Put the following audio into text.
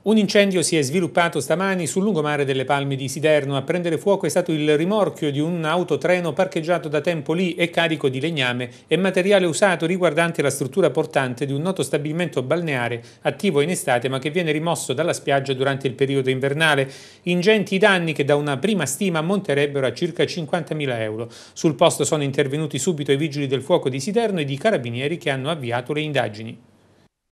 Un incendio si è sviluppato stamani sul lungomare delle Palme di Siderno. A prendere fuoco è stato il rimorchio di un autotreno parcheggiato da tempo lì e carico di legname e materiale usato riguardante la struttura portante di un noto stabilimento balneare attivo in estate ma che viene rimosso dalla spiaggia durante il periodo invernale. Ingenti danni che da una prima stima ammonterebbero a circa 50.000 euro. Sul posto sono intervenuti subito i vigili del fuoco di Siderno e i carabinieri che hanno avviato le indagini.